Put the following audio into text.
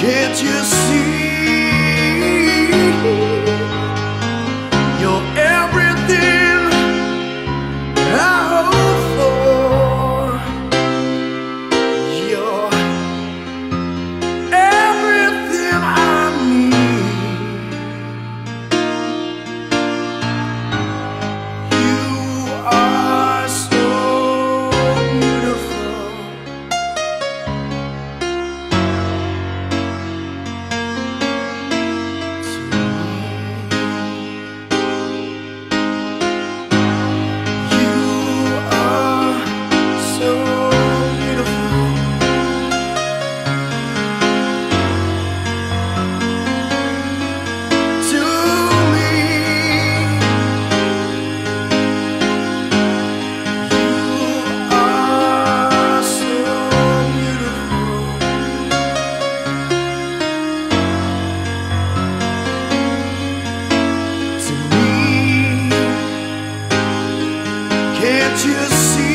Can't you see? Can't you see?